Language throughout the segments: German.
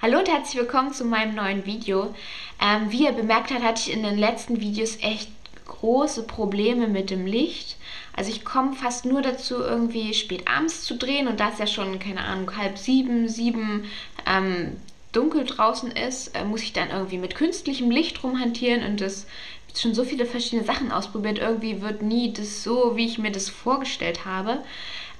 Hallo und herzlich willkommen zu meinem neuen Video. Ähm, wie ihr bemerkt habt, hatte ich in den letzten Videos echt große Probleme mit dem Licht. Also ich komme fast nur dazu, irgendwie spät abends zu drehen und da es ja schon, keine Ahnung, halb sieben, sieben ähm, dunkel draußen ist, äh, muss ich dann irgendwie mit künstlichem Licht rumhantieren und das schon so viele verschiedene Sachen ausprobiert. Irgendwie wird nie das so, wie ich mir das vorgestellt habe.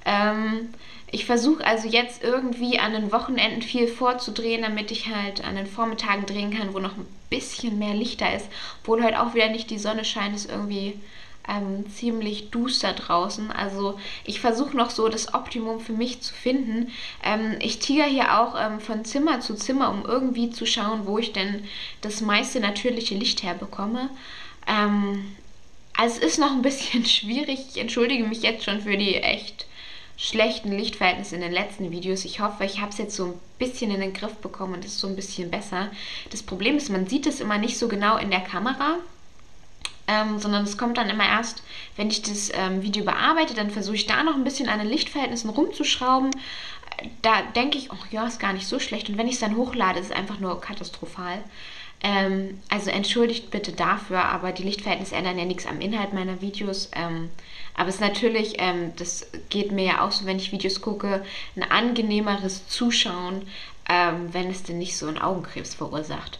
Ähm, ich versuche also jetzt irgendwie an den Wochenenden viel vorzudrehen, damit ich halt an den Vormittagen drehen kann, wo noch ein bisschen mehr Licht da ist. Obwohl halt auch wieder nicht die Sonne scheint, ist irgendwie ähm, ziemlich duster draußen. Also ich versuche noch so das Optimum für mich zu finden. Ähm, ich tiger hier auch ähm, von Zimmer zu Zimmer, um irgendwie zu schauen, wo ich denn das meiste natürliche Licht herbekomme. Ähm, also es ist noch ein bisschen schwierig. Ich entschuldige mich jetzt schon für die echt schlechten Lichtverhältnissen in den letzten Videos. Ich hoffe, ich habe es jetzt so ein bisschen in den Griff bekommen und ist so ein bisschen besser. Das Problem ist, man sieht es immer nicht so genau in der Kamera, ähm, sondern es kommt dann immer erst, wenn ich das ähm, Video bearbeite, dann versuche ich da noch ein bisschen an den Lichtverhältnissen rumzuschrauben. Da denke ich, oh ja, ist gar nicht so schlecht. Und wenn ich es dann hochlade, ist es einfach nur katastrophal. Ähm, also entschuldigt bitte dafür, aber die Lichtverhältnisse ändern ja nichts am Inhalt meiner Videos. Aber es ist natürlich, ähm, das geht mir ja auch so, wenn ich Videos gucke, ein angenehmeres Zuschauen, ähm, wenn es denn nicht so einen Augenkrebs verursacht.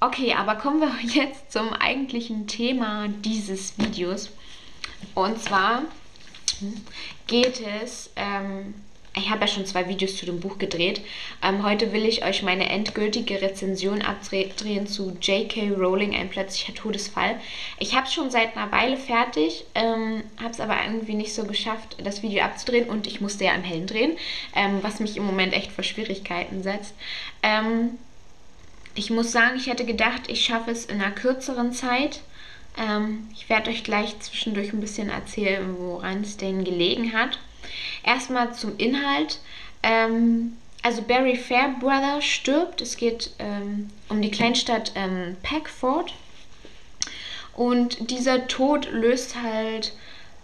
Okay, aber kommen wir jetzt zum eigentlichen Thema dieses Videos. Und zwar geht es ähm, ich habe ja schon zwei Videos zu dem Buch gedreht. Ähm, heute will ich euch meine endgültige Rezension abdrehen zu J.K. Rowling, ein plötzlicher Todesfall. Ich habe es schon seit einer Weile fertig, ähm, habe es aber irgendwie nicht so geschafft, das Video abzudrehen und ich musste ja im Hellen drehen, ähm, was mich im Moment echt vor Schwierigkeiten setzt. Ähm, ich muss sagen, ich hätte gedacht, ich schaffe es in einer kürzeren Zeit. Ähm, ich werde euch gleich zwischendurch ein bisschen erzählen, woran es denn gelegen hat. Erstmal zum Inhalt. Ähm, also Barry Fairbrother stirbt. Es geht ähm, um die Kleinstadt ähm, Packford. Und dieser Tod löst halt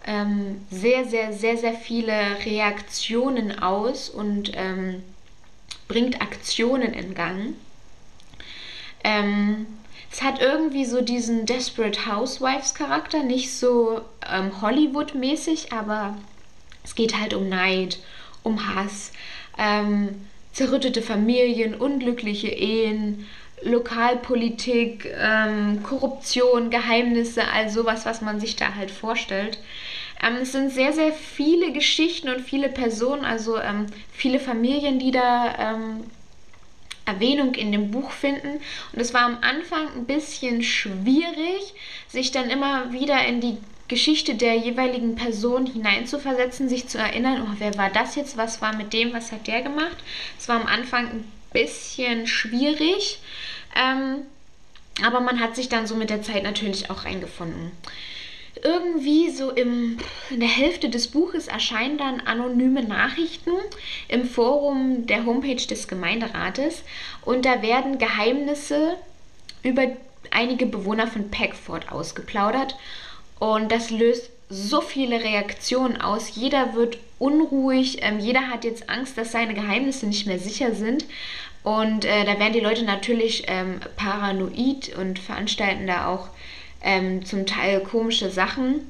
ähm, sehr, sehr, sehr, sehr viele Reaktionen aus und ähm, bringt Aktionen in Gang. Ähm, es hat irgendwie so diesen Desperate Housewives Charakter, nicht so ähm, Hollywood-mäßig, aber es geht halt um Neid, um Hass, ähm, zerrüttete Familien, unglückliche Ehen, Lokalpolitik, ähm, Korruption, Geheimnisse, all sowas, was man sich da halt vorstellt. Ähm, es sind sehr, sehr viele Geschichten und viele Personen, also ähm, viele Familien, die da ähm, Erwähnung in dem Buch finden. Und es war am Anfang ein bisschen schwierig, sich dann immer wieder in die Geschichte der jeweiligen Person hineinzuversetzen, sich zu erinnern, oh, wer war das jetzt, was war mit dem, was hat der gemacht. Es war am Anfang ein bisschen schwierig, ähm, aber man hat sich dann so mit der Zeit natürlich auch eingefunden. Irgendwie so im, in der Hälfte des Buches erscheinen dann anonyme Nachrichten im Forum der Homepage des Gemeinderates und da werden Geheimnisse über einige Bewohner von Packford ausgeplaudert und das löst so viele Reaktionen aus. Jeder wird unruhig, ähm, jeder hat jetzt Angst, dass seine Geheimnisse nicht mehr sicher sind. Und äh, da werden die Leute natürlich ähm, paranoid und veranstalten da auch ähm, zum Teil komische Sachen.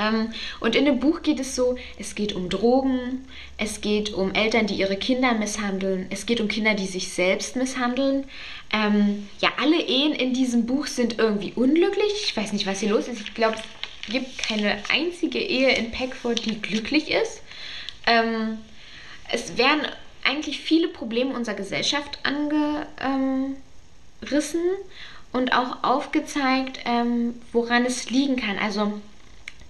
Ähm, und in dem Buch geht es so, es geht um Drogen, es geht um Eltern, die ihre Kinder misshandeln, es geht um Kinder, die sich selbst misshandeln. Ähm, ja, alle Ehen in diesem Buch sind irgendwie unglücklich. Ich weiß nicht, was hier los ist. Ich glaube, es gibt keine einzige Ehe in Packford, die glücklich ist. Ähm, es werden eigentlich viele Probleme unserer Gesellschaft angerissen und auch aufgezeigt, ähm, woran es liegen kann. Also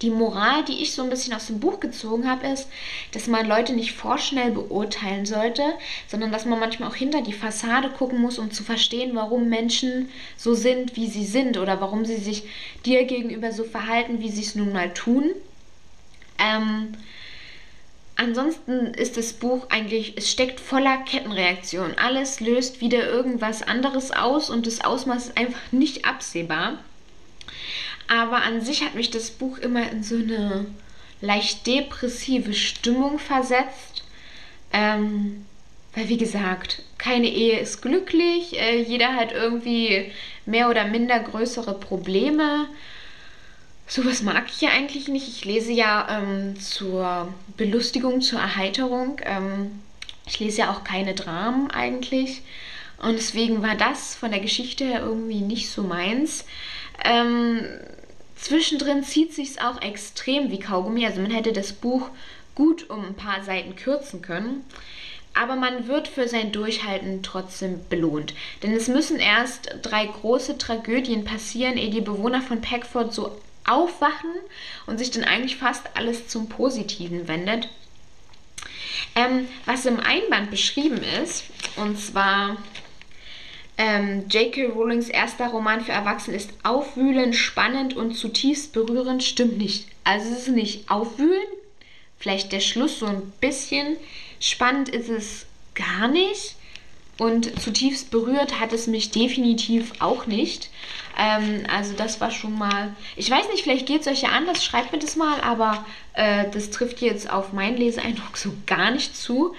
die Moral, die ich so ein bisschen aus dem Buch gezogen habe, ist, dass man Leute nicht vorschnell beurteilen sollte, sondern dass man manchmal auch hinter die Fassade gucken muss, um zu verstehen, warum Menschen so sind, wie sie sind oder warum sie sich dir gegenüber so verhalten, wie sie es nun mal tun. Ähm, ansonsten ist das Buch eigentlich, es steckt voller Kettenreaktionen. Alles löst wieder irgendwas anderes aus und das Ausmaß ist einfach nicht absehbar. Aber an sich hat mich das Buch immer in so eine leicht depressive Stimmung versetzt. Ähm, weil wie gesagt, keine Ehe ist glücklich, äh, jeder hat irgendwie mehr oder minder größere Probleme. Sowas mag ich ja eigentlich nicht. Ich lese ja ähm, zur Belustigung, zur Erheiterung. Ähm, ich lese ja auch keine Dramen eigentlich. Und deswegen war das von der Geschichte her irgendwie nicht so meins. Ähm, zwischendrin zieht sich auch extrem wie Kaugummi. Also man hätte das Buch gut um ein paar Seiten kürzen können. Aber man wird für sein Durchhalten trotzdem belohnt. Denn es müssen erst drei große Tragödien passieren, ehe die Bewohner von Packford so aufwachen und sich dann eigentlich fast alles zum Positiven wendet. Ähm, was im Einband beschrieben ist, und zwar ähm, J.K. Rowlings erster Roman für Erwachsene ist aufwühlend, spannend und zutiefst berührend, stimmt nicht. Also es ist nicht aufwühlend, vielleicht der Schluss so ein bisschen. Spannend ist es gar nicht. Und zutiefst berührt hat es mich definitiv auch nicht. Ähm, also das war schon mal. Ich weiß nicht, vielleicht geht es euch ja anders, schreibt mir das mal, aber äh, das trifft jetzt auf meinen Leseeindruck so gar nicht zu.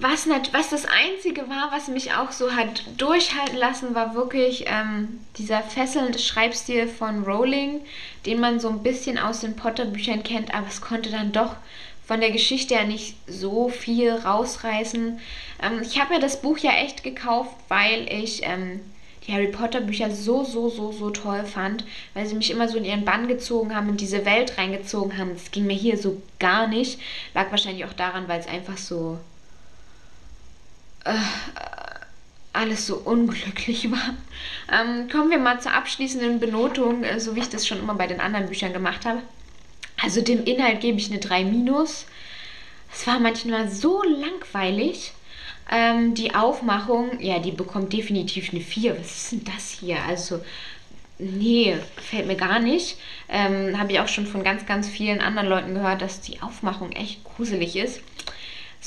Was, was das Einzige war, was mich auch so hat durchhalten lassen, war wirklich ähm, dieser fesselnde Schreibstil von Rowling, den man so ein bisschen aus den Potter-Büchern kennt, aber es konnte dann doch von der Geschichte ja nicht so viel rausreißen. Ähm, ich habe mir das Buch ja echt gekauft, weil ich ähm, die Harry Potter Bücher so, so, so, so toll fand, weil sie mich immer so in ihren Bann gezogen haben, in diese Welt reingezogen haben. Das ging mir hier so gar nicht. Lag wahrscheinlich auch daran, weil es einfach so äh, alles so unglücklich war. Ähm, kommen wir mal zur abschließenden Benotung, äh, so wie ich das schon immer bei den anderen Büchern gemacht habe. Also dem Inhalt gebe ich eine 3 minus. Es war manchmal so langweilig. Ähm, die Aufmachung, ja, die bekommt definitiv eine 4. Was ist denn das hier? Also, nee, gefällt mir gar nicht. Ähm, Habe ich auch schon von ganz, ganz vielen anderen Leuten gehört, dass die Aufmachung echt gruselig ist.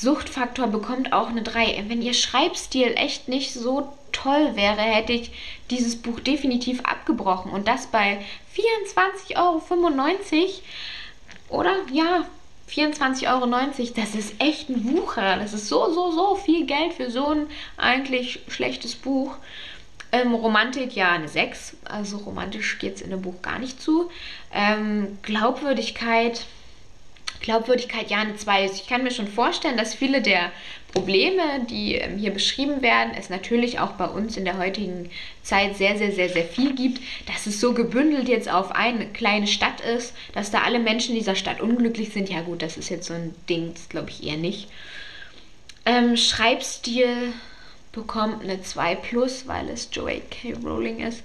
Suchtfaktor bekommt auch eine 3. Wenn ihr Schreibstil echt nicht so toll wäre, hätte ich dieses Buch definitiv abgebrochen. Und das bei 24,95 Euro. Oder? Ja, 24,90 Euro, das ist echt ein Wucher. Das ist so, so, so viel Geld für so ein eigentlich schlechtes Buch. Ähm, Romantik, ja, eine 6. Also romantisch geht es in dem Buch gar nicht zu. Ähm, Glaubwürdigkeit, Glaubwürdigkeit, ja, eine 2. Ich kann mir schon vorstellen, dass viele der Probleme, die ähm, hier beschrieben werden, es natürlich auch bei uns in der heutigen Zeit sehr, sehr, sehr, sehr viel gibt, dass es so gebündelt jetzt auf eine kleine Stadt ist, dass da alle Menschen dieser Stadt unglücklich sind. Ja gut, das ist jetzt so ein Ding, das glaube ich eher nicht. Ähm, Schreibstil bekommt eine 2 plus, weil es Joey K. Rowling ist.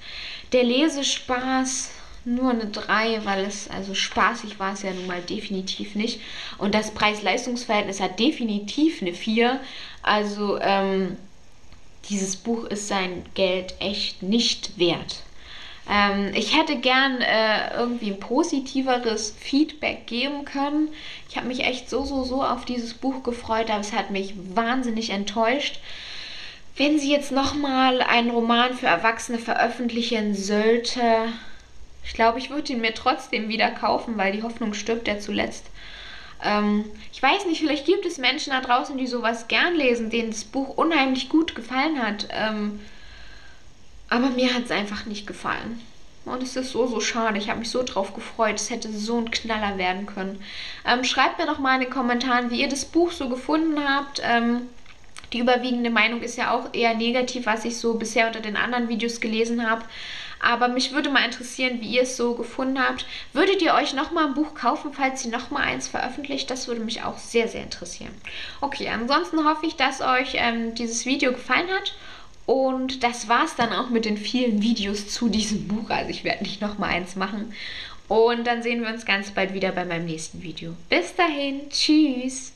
Der Lesespaß nur eine 3, weil es, also spaßig war es ja nun mal definitiv nicht. Und das Preis-Leistungs-Verhältnis hat definitiv eine 4. Also, ähm, dieses Buch ist sein Geld echt nicht wert. Ähm, ich hätte gern äh, irgendwie ein positiveres Feedback geben können. Ich habe mich echt so, so, so auf dieses Buch gefreut, aber es hat mich wahnsinnig enttäuscht. Wenn sie jetzt nochmal einen Roman für Erwachsene veröffentlichen sollte, ich glaube, ich würde ihn mir trotzdem wieder kaufen, weil die Hoffnung stirbt ja zuletzt. Ähm, ich weiß nicht, vielleicht gibt es Menschen da draußen, die sowas gern lesen, denen das Buch unheimlich gut gefallen hat. Ähm, aber mir hat es einfach nicht gefallen. Und es ist so, so schade. Ich habe mich so drauf gefreut. Es hätte so ein Knaller werden können. Ähm, schreibt mir doch mal in den Kommentaren, wie ihr das Buch so gefunden habt. Ähm, die überwiegende Meinung ist ja auch eher negativ, was ich so bisher unter den anderen Videos gelesen habe. Aber mich würde mal interessieren, wie ihr es so gefunden habt. Würdet ihr euch nochmal ein Buch kaufen, falls sie nochmal eins veröffentlicht? Das würde mich auch sehr, sehr interessieren. Okay, ansonsten hoffe ich, dass euch ähm, dieses Video gefallen hat. Und das war es dann auch mit den vielen Videos zu diesem Buch. Also ich werde nicht nochmal eins machen. Und dann sehen wir uns ganz bald wieder bei meinem nächsten Video. Bis dahin, tschüss!